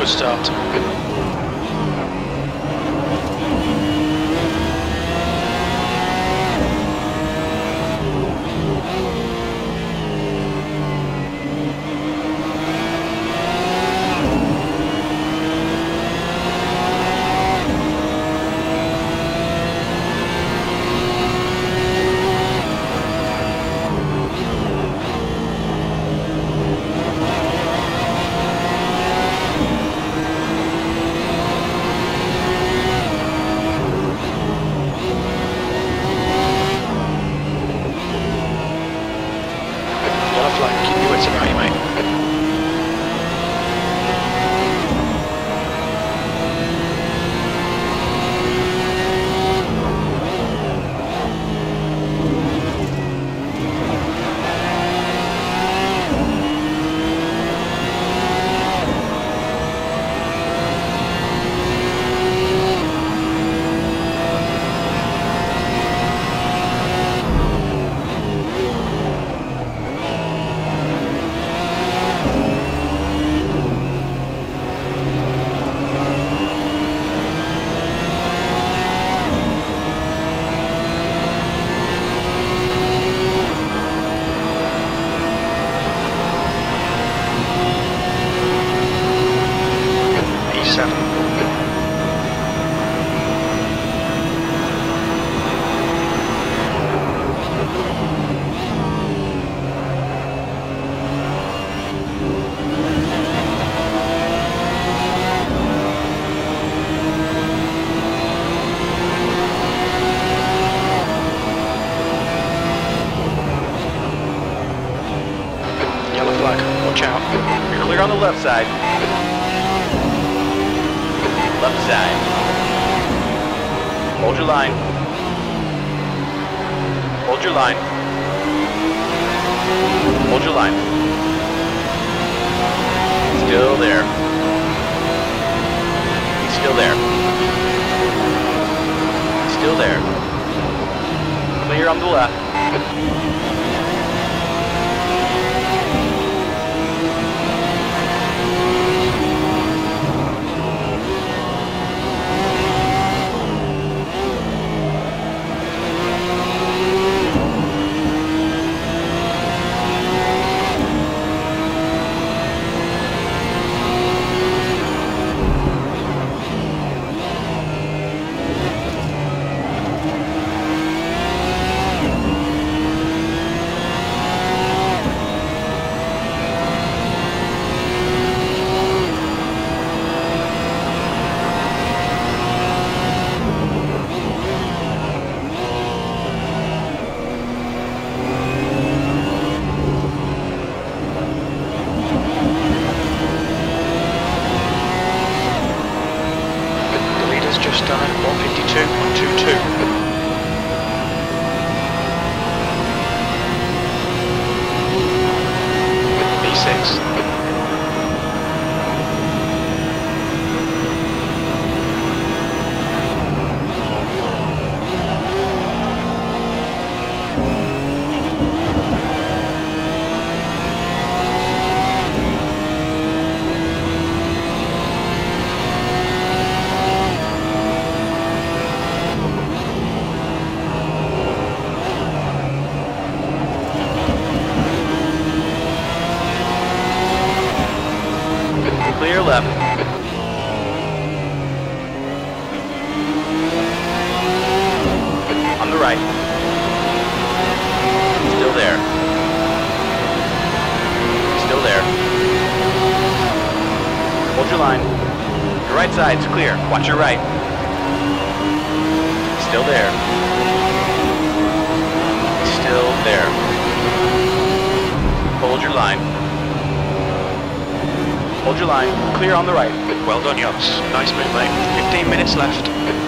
Good start. Wits about you, mate. E7. Yellow flag, watch out. You're clear on the left side. Hold your line. Hold your line. Hold your line. Still there. He's still there. Still there. Clear on the left. Side's clear. Watch your right. Still there. Still there. Hold your line. Hold your line. Clear on the right. Well done, Yoss. Nice move, mate. 15 minutes left.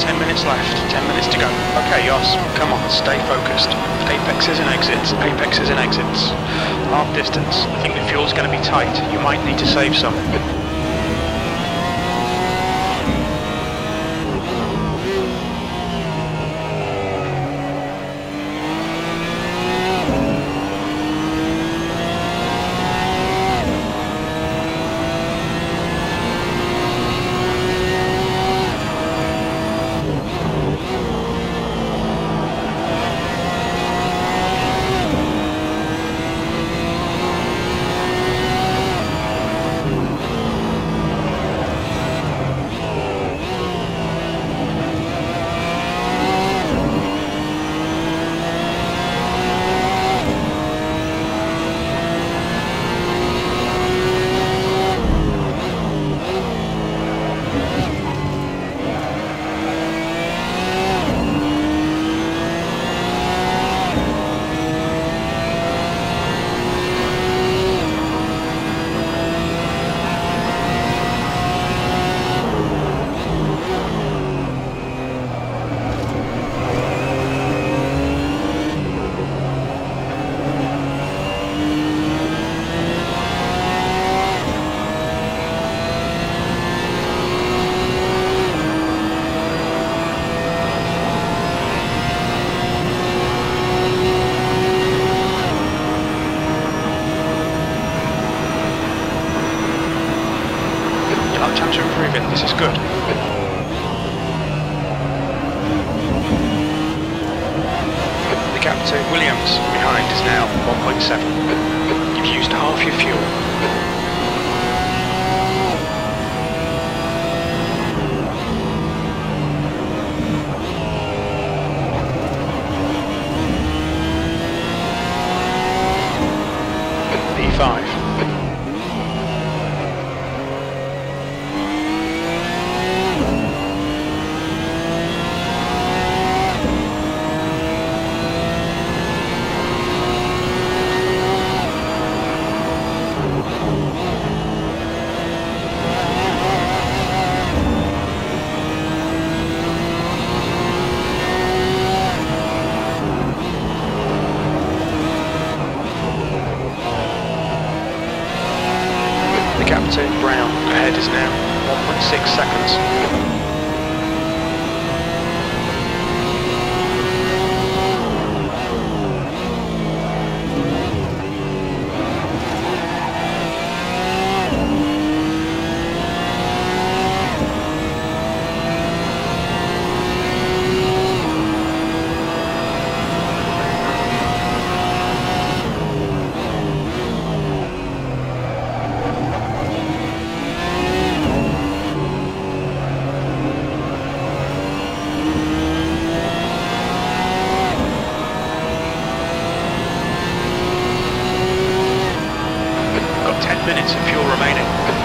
10 minutes left, 10 minutes to go. Okay, Yoss, come on, stay focused. Apexes and exits, apexes and exits. Half distance. I think the fuel's going to be tight. You might need to save some. To Brown ahead is now 1.6 seconds. Got 10 minutes of fuel remaining.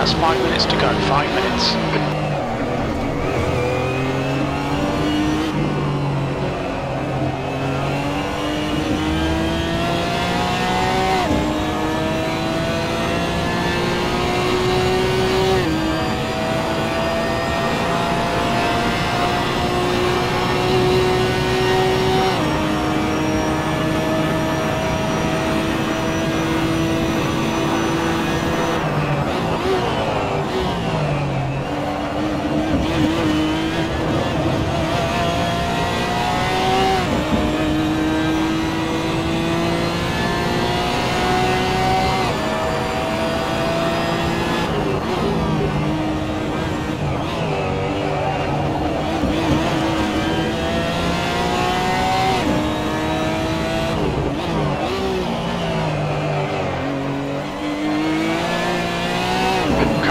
That's five minutes to go. Five minutes.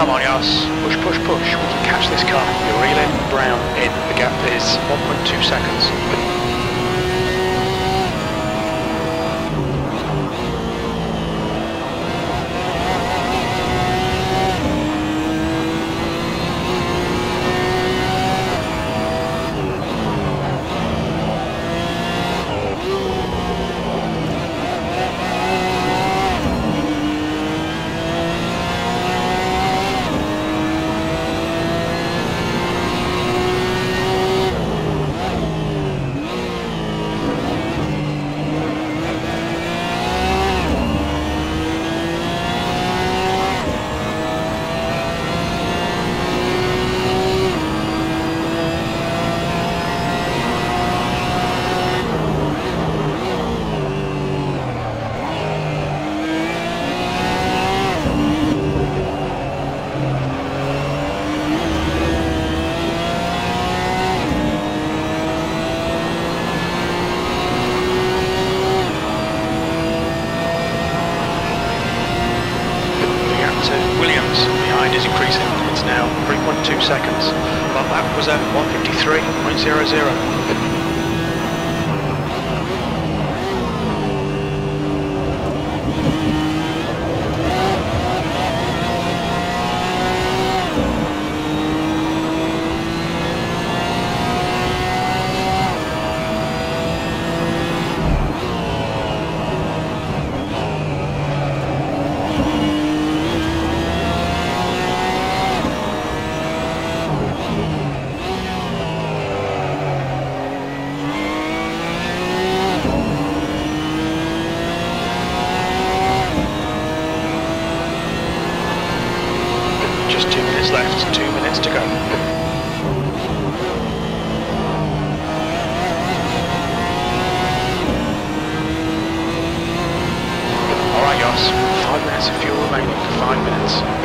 Come on, Yas. Push, push, push. We can catch this car. You're reeling. Brown in. The gap is 1.2 seconds. Seconds. But that was at 153.00. Left, two minutes to go. Five minutes of fuel remaining, five minutes.